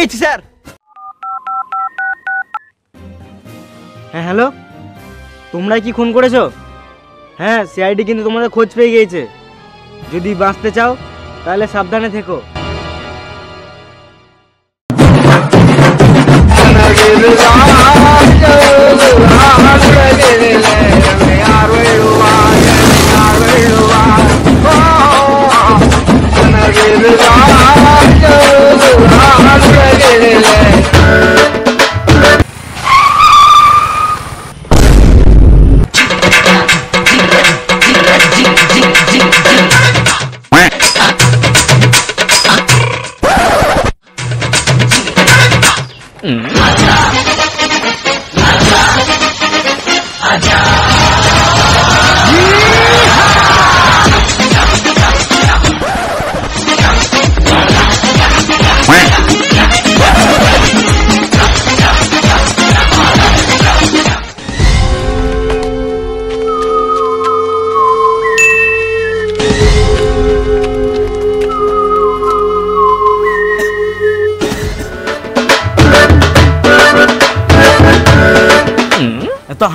গেছি, স্যার। হ্যাঁ হ্যালো? তোমরা কি খুন করেছ? হ্যাঁ সিআইডি কিন্তু তোমাদের খোঁজ পেয়ে গিয়েছে। যদি বাঁচতে চাও, তাহলে সাবধানে থেকো। তো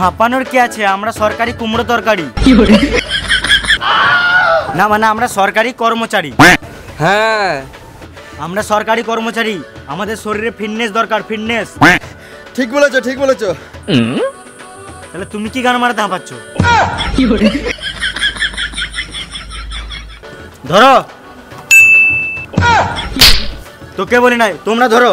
হাঁপানোর কি আছে? আমরা সরকারি কুমড়ো তরকারি। না মানে আমরা সরকারি কর্মচারী। হ্যাঁ। আমরা সরকারি কর্মচারী। আমাদের শরীরে ফিটনেস দরকার ফিটনেস ঠিক বলেছ ঠিক বলেছ। তাহলে তুমি কি গান মারাতে হাঁপাচ্ছ? ধরো। তোকে বলি নাই তোমরা ধরো।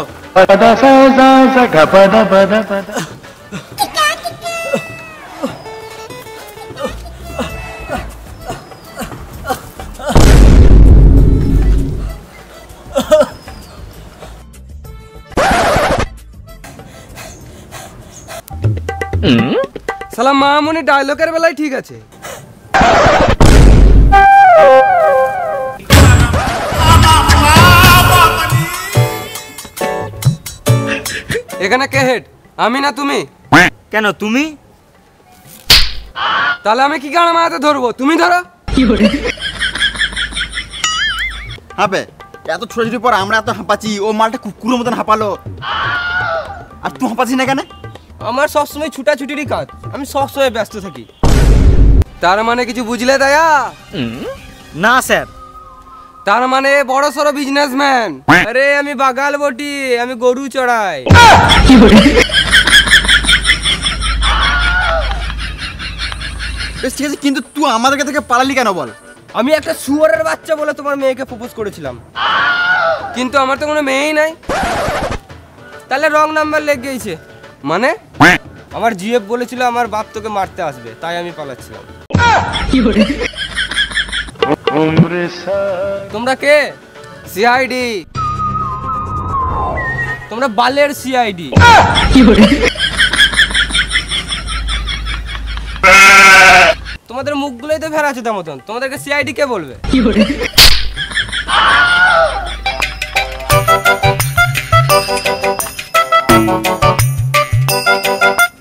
সালাম মামুনি ডায়লগের বেলায় ঠিক আছে। এখানে কে হেড আমি না তুমি? কেন তুমি? তাহলে আমি কি গান মারাতে ধরবো? তুমি ধরো। হাঁপে এত ছোট ছোট পর আমরা এত হাঁপাচ্ছি ও মালটা কুকুরের মতন হাঁপালো। আর তুই হাঁপাচ্ছিস না কেন? আমার সবসময় ছুটাছুটিরই কাজ। আমি সবসময় ব্যস্ত থাকি। তার মানে কিছু বুঝলে দয়া? না স্যার। তার মানে বড় সড়ো বিজনেসম্যান আরে আমি বাগাল বটি আমি গরু চড়াই। বেশ ঠিক আছে কিন্তু তুই আমাদের কাছে থেকে পালালি কেন বল? আমি একটা শুয়ারের বাচ্চা বলে তোমার মেয়েকে প্রপোজ করেছিলাম। কিন্তু আমার তো কোনো মেয়েই নাই। তাহলে রং নাম্বার লেগে গিয়েছে। মানে? আমার জিএফ বলেছিল আমার বাপ তোকে মারতে আসবে তাই আমি পালাচ্ছিলাম। তোমরা কে? সিআইডি তোমরা বালের সিআইডি তোমাদের মুখগুলোই তো ভেড়া আছে মতন। তোমাদেরকে সিআইডি কে বলবে?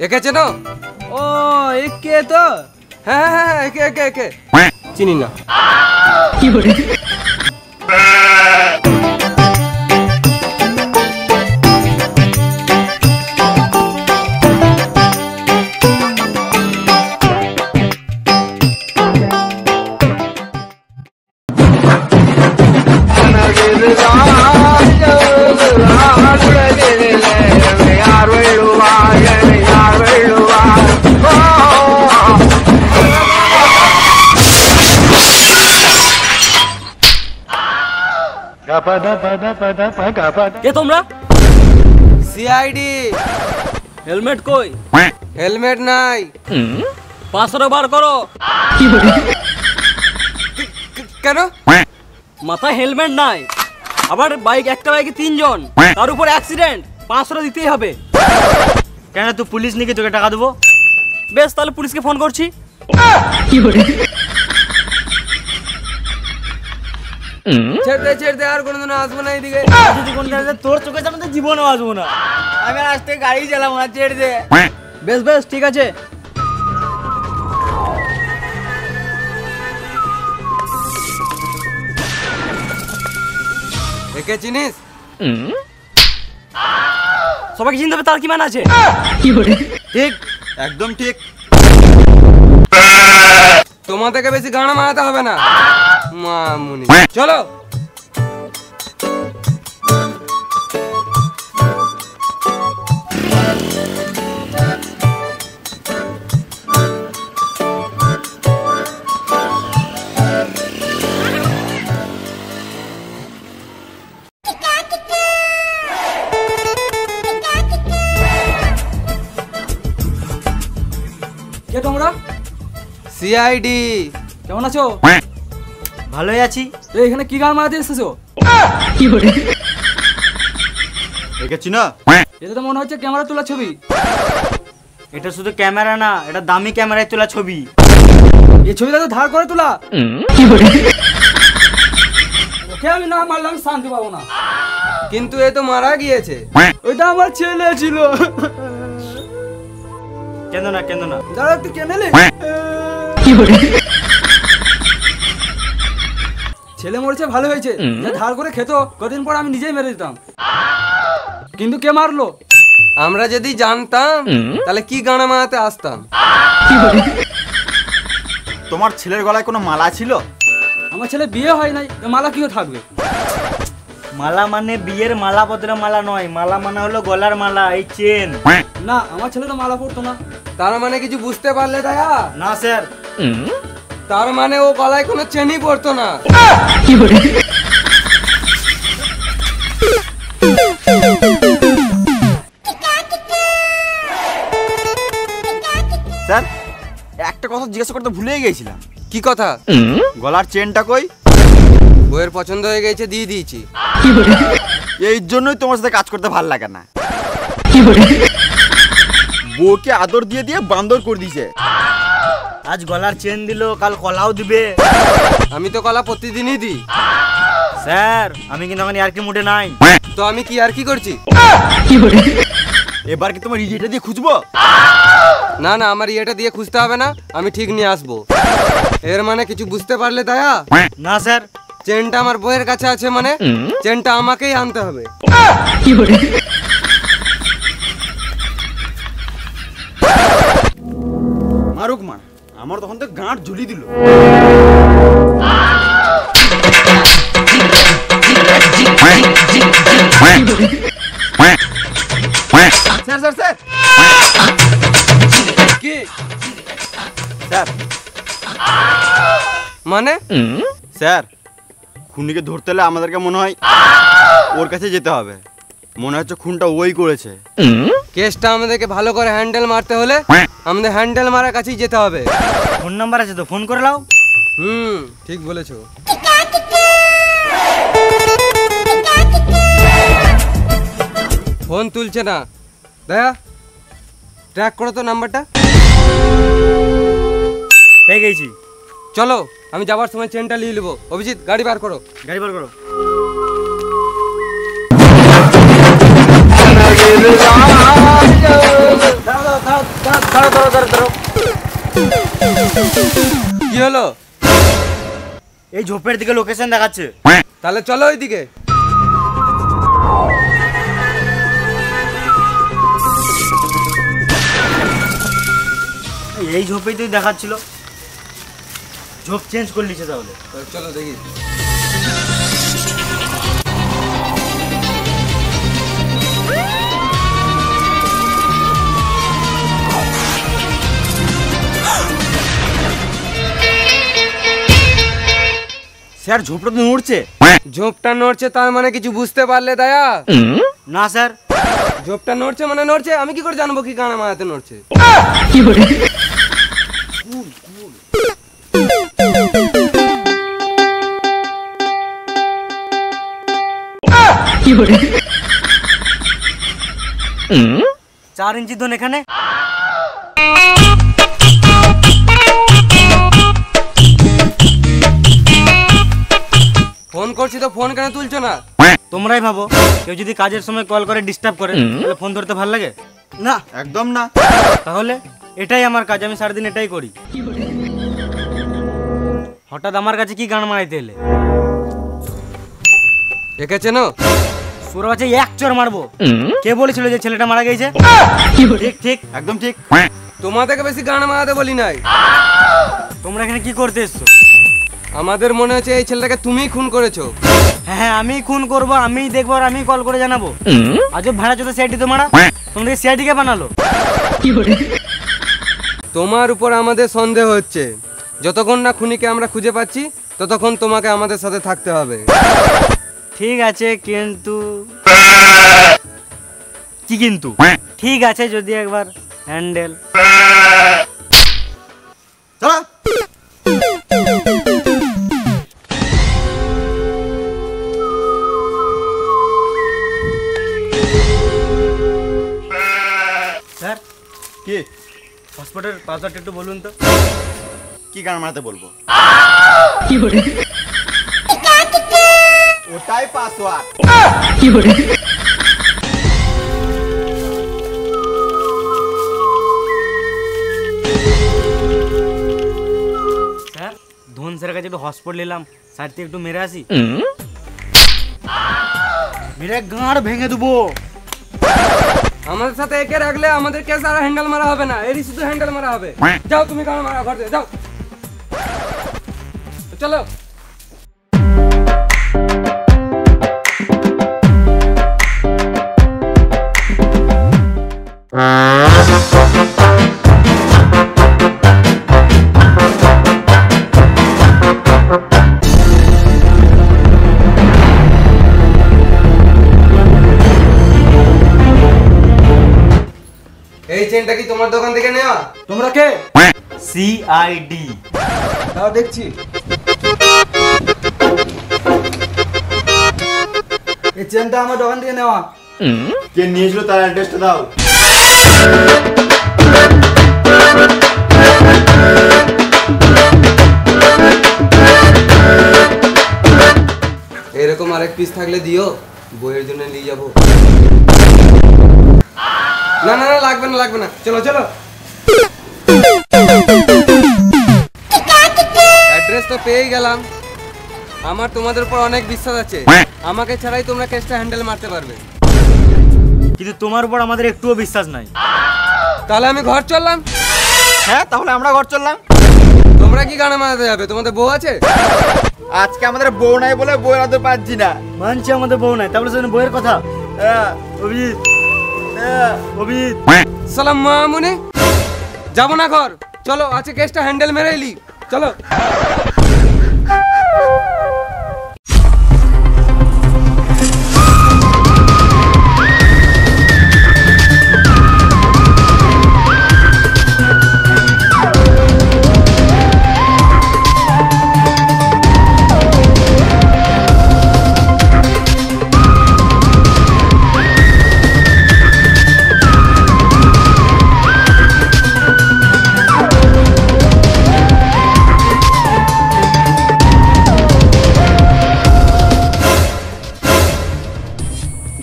একে চেনো ও একে তো? হ্যাঁ হ্যাঁ হ্যাঁ একে একে একে। চিনি না। কে তোমরা? সিআইডি হেলমেট কই? হেলমেট নাই। পাঁচশো বার করো। কেন? মাথায় হেলমেট নাই। আবার বাইক একটা বাইকে তিনজন। তার উপর অ্যাক্সিডেন্ট। পাঁচশো দিতেই হবে। কেন তুই পুলিশ নাকি তোকে টাকা দেবো? বেশ তাহলে পুলিশকে ফোন করছি। ছেড়ে ছেড়ে আর কোনোদিন আসব না এইদিকে যদি কোন তোর চোখে সামনে তো জীবনও আসব না। আমি আজ থেকে গাড়ি চালাবো না ছেড়ে দে। বেশ বেশ ঠিক আছে। একে চিনিস? সবাইকে চিনতে হবে তার কি মান আছে। ঠিক। একদম ঠিক। তোমাদেরকে বেশি গান মারাতে হবে না। মামুনি। চলো। সিআইডি কেমন আছো? ভালোই আছি। এই এখানে কি গান মারাতে এসেছ? দেখেছি না? এটা তো মনে হচ্ছে ক্যামেরা তোলা ছবি। এটা শুধু ক্যামেরা না এটা দামি ক্যামেরায় তোলা ছবি। এই ছবিটা তো ধার করে তোলা। ওকে আমি না মারলে আমি শান্তি পাবো না। কিন্তু এ তো মারা গিয়েছে। ওইটা আমার ছেলে ছিল। কেন না কেন না? যারা একটু কেনেলে? ছেলে মরেছে ভালো হয়েছে। যে ধার করে খেতো কদিন পর আমি নিজেই মেরে দিতাম। কিন্তু কে মারলো? আমরা যদি জানতাম তাহলে কি গানা মারাতে আসতাম? তোমার ছেলের গলায় কোনো মালা ছিল? আমার ছেলে বিয়ে হয় নাই মালা কিও থাকবে? মালা মানে বিয়ের মালা পত্র মালা নয় মালা মানে হলো গলার মালা এই চেন না আমার ছেলে তো মালা পড়তো না। তার মানে কিছু বুঝতে পারলে দয়া? না স্যার তার মানে ও গলায় কোনো চেনই পড়তো না। স্যার একটা কথা জিজ্ঞাসা করতে ভুলেই গেছিলাম। কি কথা? গলার চেনটা কই? বইয়ের পছন্দ হয়ে গেছে দিয়ে দিয়েছি। এই জন্যই তোমার সাথে কাজ করতে ভালো লাগে না। বউকে আদর দিয়ে দিয়ে বান্দর করে দিয়েছে। আজ গলার চেন দিল কাল কলাও দিবে। আমি তো কলা প্রতিদিনই দিই। স্যার আমি কিন্তু এখন আর কি মুডে নাই। তো আমি কি আর কি করছি? এবার কি তোমার ইডিটা দিয়ে খুঁজবো? না না আমার ইয়েটা দিয়ে খুঁজতে হবে না আমি ঠিক নিয়ে আসব। এর মানে কিছু বুঝতে পারলে দয়া? না স্যার। চেনটা আমার বইয়ের কাছে আছে মানে চেনটা আমাকেই আনতে হবে। মারুক মার আমার তখন তো গাঁট ঝুলি দিল। Sir sir sir. কি? স্যার। মানে? স্যার খুনিকে ধরতে হলে আমাদেরকে মনে হয় ওর কাছে যেতে হবে। মনে হচ্ছে খুনটা ওই করেছে। কেসটা আমাদেরকে ভালো করে হ্যান্ডেল মারতে হলে আমাদের হ্যান্ডেল মারার কাছেই যেতে হবে। ফোন নাম্বার আছে তো ফোন করে নাও। হুম ঠিক বলেছ। ফোন তুলছে না। দয়া ট্র্যাক করো তো নাম্বারটা। পেয়ে গেছি। চলো আমি যাবার সময় চেনটা নিয়ে নেব। অভিজিৎ গাড়ি বার করো। গাড়ি বার করো। কি হলো এই ঝোপের দিকে লোকেশন দেখাচ্ছে। তাহলে চলো ওইদিকে। এই ঝোপেই তুই দেখাচ্ছিল। ঝোপ চেঞ্জ করে নিছে তাহলে চলো দেখি। স্যার ঝোপটা তো নড়ছে। ঝোপটা নড়ছে তার মানে কিছু বুঝতে পারলে দয়া? না স্যার। ঝোপটা নড়ছে মানে নড়ছে? আমি কি করে জানব কি গানা মারাতে নড়ছে? চার ইঞ্চি ধন এখানে। ফোন করছি তো ফোন কেন তুলছো না? তোমরাই ভাবো কেউ যদি কাজের সময় কল করে ডিস্টার্ব করে তাহলে ফোন ধরতে ভালো লাগে? না। একদম না। তাহলে এটাই আমার কাজ আমি সারাদিন এটাই করি। হঠাৎ আমার কাছে কি গান মারাইতে এলে? একে চেনো সুর বাচ্চা এক চোর মারবো। কে বলেছিল যে ছেলেটা মারা গেছে? ঠিক ঠিক। একদম ঠিক। তোমাদেরকে বেশি গান মারাতে বলি নাই। তোমরা এখানে কি করতে এসছো? আমাদের মনে হচ্ছে এই ছেলেটাকে তুমিই খুন করেছ। হ্যাঁ হ্যাঁ আমি খুন করব আমি দেখব আর আমি কল করে জানাব। আজ ভাড়া চোদ্দ সিআইডি তো মারা। তোমরা সিআইডি কে বানালো? তোমার উপর আমাদের সন্দেহ হচ্ছে। যতক্ষণ না খুনিকে আমরা খুঁজে পাচ্ছি ততক্ষণ তোমাকে আমাদের সাথে থাকতে হবে। ঠিক আছে কিন্তু কি কিন্তু? ঠিক আছে যদি একবার হ্যান্ডেল। চলো। হসপিটাল পাসওয়ার্ড একটু বলুন তো। কি গান মারাতে বলব? ওটাই পাসওয়ার্ড স্যার ধন স্যারের কাছে একটু হসপিটাল নিলাম স্যার থেকে একটু মেরে আসি। মেরে গাঁড় ভেঙে দেবো। আমাদের সাথে একে রাখলে আমাদের কেস আর হ্যান্ডেল মারা হবে না। এরই শুধু হ্যান্ডেল মারা হবে। যাও তুমি গান মারা ঘর থেকে, যাও। চলো। এই সিআইডি তাও দেখছি এই চেনটা আমার দোকান থেকে নেওয়া কে নিয়েছিল তার অ্যাড্রেসটা দাও এরকম আরেক পিস থাকলে দিও বইয়ের জন্য নিয়ে যাব না না না লাগবে না লাগবে না চলো চলো অ্যাড্রেস তো পেয়েই গেলাম। আমার তোমাদের উপর অনেক বিশ্বাস আছে। আমাকে ছাড়াই তোমরা কেসটা হ্যান্ডেল মারতে পারবে। কিন্তু তোমার উপর আমাদের একটুও বিশ্বাস নাই। তাহলে আমি ঘর চললাম? হ্যাঁ তাহলে আমরা ঘর চললাম। তোমরা কি গানে মারাতে যাবে? তোমাদের বউ আছে? আজকে আমাদের বউ নাই বলে বউ রাতে পাচ্ছি না। মানছি আমাদের বউ নাই তারপরে শুনে বইয়ের কথা। হ্যাঁ, অভিজিৎ অভিজিৎ। সালাম মামুনি। যাব না ঘর। চলো আছে কেসটা হ্যান্ডেল মেরে এলি। চলো।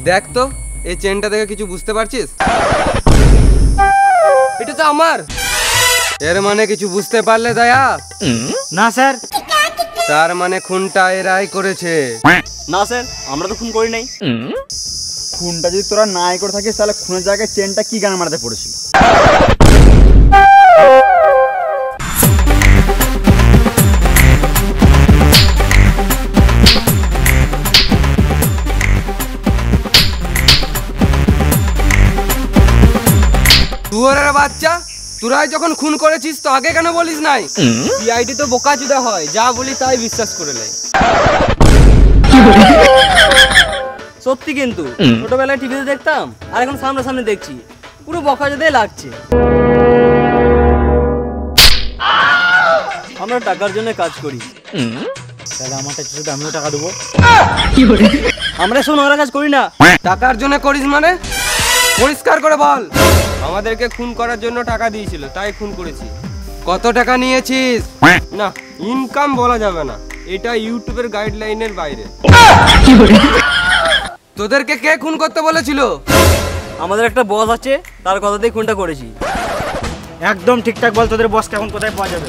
দেখ তো এই চেনটা দেখে কিছু বুঝতে পারছিস? এটা তো আমার। এর মানে কিছু বুঝতে পারলে দয়া? না স্যার। তার মানে খুনটা এরাই করেছে। না স্যার আমরা তো খুন করি নাই। খুনটা যদি তোরা নাই করে থাকিস তাহলে খুনের জায়গায় চেনটা কি গান মারাতে পড়েছিল? তুয়ারের বাচ্চা? তোরাই যখন খুন করেছিস তো আগে কেন বলিস নাই? সিআইডি তো বোকাচুদা হয় যা বলি তাই বিশ্বাস করে নেয় সত্যি কিন্তু ছোটবেলায় টিভিতে দেখতাম আর এখন সামনাসামনি দেখছি। পুরো বকাচোদাই লাগছে। আমরা টাকার জন্য কাজ করি। তাহলে আমারটা শুধু আমিও টাকা দেবো। আমরা শোন ওরা কাজ করি না। টাকার জন্য করিস মানে? পরিষ্কার করে বল। আমাদেরকে খুন করার জন্য টাকা দিয়েছিল তাই খুন করেছি। কত টাকা নিয়েছিস? না ইনকাম বলা যাবে না এটা ইউটিউবের গাইডলাইনের বাইরে। তোদেরকে কে খুন করতে বলেছিল? আমাদের একটা বস আছে তার কথাতেই খুনটা করেছি। একদম ঠিকঠাক বল তোদের বসকে এখন কোথায় পাওয়া যাবে?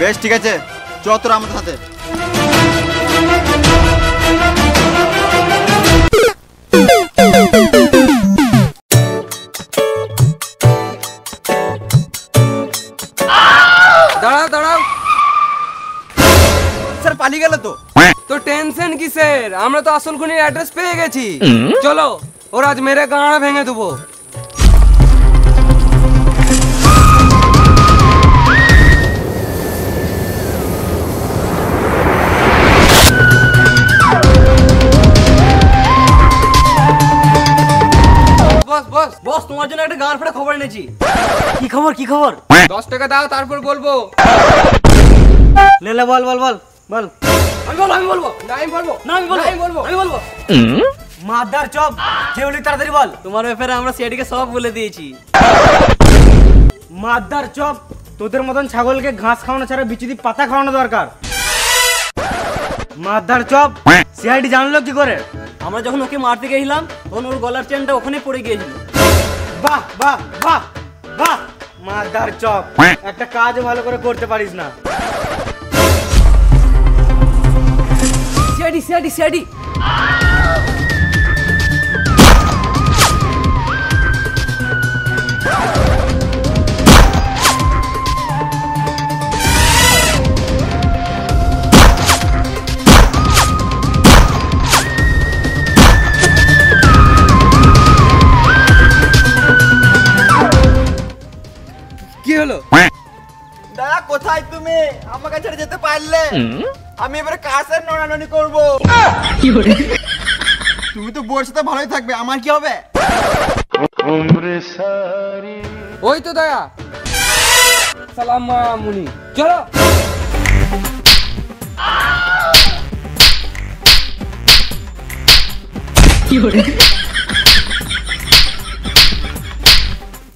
বেশ ঠিক আছে। চ তোরা আমাদের সাথে। পালিয়ে গেল তো। তো টেনশন কিসের? আমরা তো আসল খুনির অ্যাড্রেস পেয়ে গেছি। চলো ওর আজ মেরে গাঁড়া ভেঙে দেবো। বস বস বস তোমার জন্য একটা গান ফেটে খবর এনেছি। কি খবর কি খবর? দশ টাকা দাও তারপর বলব। লে লে বল বল বল। বল। আমি বলব আমি বলব। না আমি বলব। না আমি বলব। আমি বলব। আমি বলব। মাদার চপ যেগুলি তাড়াতাড়ি বল। তোমার ব্যাপারে আমরা সিআইডিকে সব বলে দিয়েছি। মাদার চপ তোদের মতন ছাগলকে ঘাস খাওয়ানো ছাড়া বিচুদি পাতা খাওয়ানো দরকার। মাদার চপ সিআইডি জানলো কি করে? আমরা যখন ওকে মারতে গেছিলাম তখন ওর গলার চেনটা ওখানে পড়ে গিয়েছিল। বাহ বাহ বাহ বাহ। মাদার চপ একটা কাজ ভালো করে করতে পারিস না। সিআইডি সিআইডি সিআইডি কি হলো? দাদা কোথায় তুমি? আমাকে ছেড়ে যেতে পারলে। আমি এবারে কার সাথে নড়ানড়ি করব? তুমি তো বউয়ের সাথে ভালোই থাকবে আমার কি হবে? ওই তো দয়া। সালাম মুনি চলো।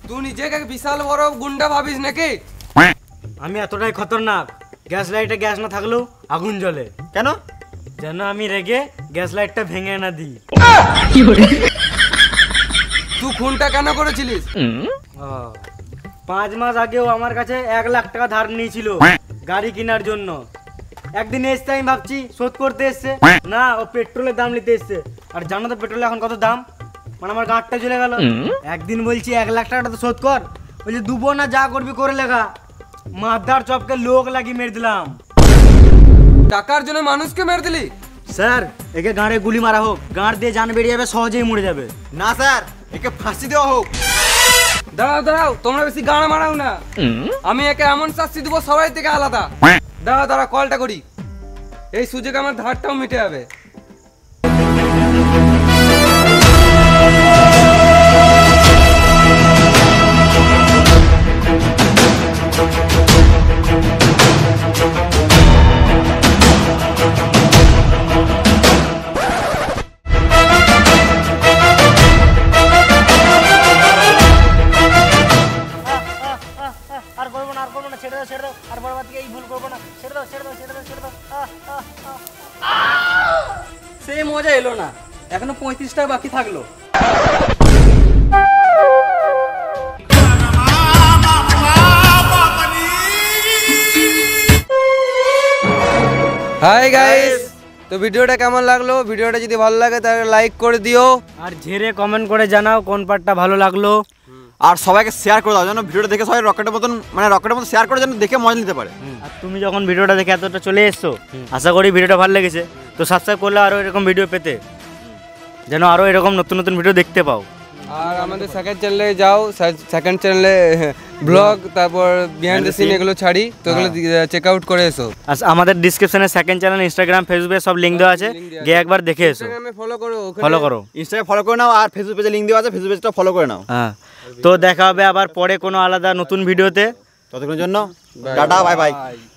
তুই নিজেকে বিশাল বড় গুন্ডা ভাবিস নাকি? আমি এতটাই খতরনাক। গ্যাস লাইটে গ্যাস না থাকলেও আগুন জ্বলে। কেন? যেন আমি রেগে গ্যাস লাইটটা ভেঙে না দিই। তুই খুনটা কেন করেছিলিস? ও, পাঁচ মাস আগেও আমার কাছে এক লাখ টাকা ধার নিয়েছিল গাড়ি কেনার জন্য। একদিন এসছে আমি ভাবছি শোধ করতে এসছে। না ও পেট্রোলের দাম নিতে এসছে। আর জানো তো পেট্রোল এখন কত দাম? মানে আমার গাঁটটা চলে গেল। একদিন বলছি এক লাখ টাকাটা তো শোধ কর। বলছি দুবো না যা করবি করে লেখা। মাদার চপকে লোক লাগিয়ে মেরে দিলাম। টাকার জন্য মানুষকে মেরে দিলি? স্যার একে গাঁড়ে গুলি মারা হোক। গাঁড় দিয়ে জান বেরিয়ে যাবে সহজেই মরে যাবে। না স্যার একে ফাঁসি দেওয়া হোক। দাঁড়াও দাঁড়াও তোমরা বেশি গানা মারাও না। আমি একে এমন শাস্তি দেবো সবাই থেকে আলাদা। দাঁড়াও দাঁড়া কলটা করি। এই সুযোগে আমার ধারটাও মিটে যাবে। এখনও পঁয়ত্রিশ টাকা বাকি থাকল। হাই গাইস তো ভিডিওটা কেমন লাগল? ভিডিওটা যদি ভালো লাগে তাহলে লাইক করে দিও। আর ঝেড়ে কমেন্ট করে জানাও কোন পার্টটা ভালো লাগল। আর সবাইকে শেয়ার করে দাও যেন ভিডিওটা দেখে সবাই রকেটের মতন মানে রকেটের মতন শেয়ার করে যেন দেখে মজা নিতে পারে। আর তুমি যখন ভিডিওটা দেখে এতটা চলে এসছো আশা করি ভিডিওটা ভালো লেগেছে। তো সাবস্ক্রাইব করলে আরও এরকম ভিডিও পেতে। যেন আরও এরকম নতুন নতুন ভিডিও দেখতে পাও। আর আমাদের সেকেন্ড চ্যানেলে যাও সেকেন্ড চ্যানেলে ব্লগ তারপর বিহাইন্ড দ্য সিন এগুলো ছাড়ি তো এগুলো চেক আউট করে এসো। আর আমাদের ডিসক্রিপশনে সেকেন্ড চ্যানেল ইনস্টাগ্রাম ফেসবুকে সব লিঙ্ক দেওয়া আছে। Link গিয়ে একবার দেখে এসো। ফলো করো ফলো করো। ইনস্টাগ্রামে ফলো করে নাও আর ফেসবুক পেজে লিঙ্ক দেওয়া আছে ফেসবুক পেজটা ফলো করে নাও। হ্যাঁ। তো দেখা হবে আবার পরে কোনো আলাদা নতুন ভিডিওতে ততক্ষণের জন্য টাটা বাই বাই Bye.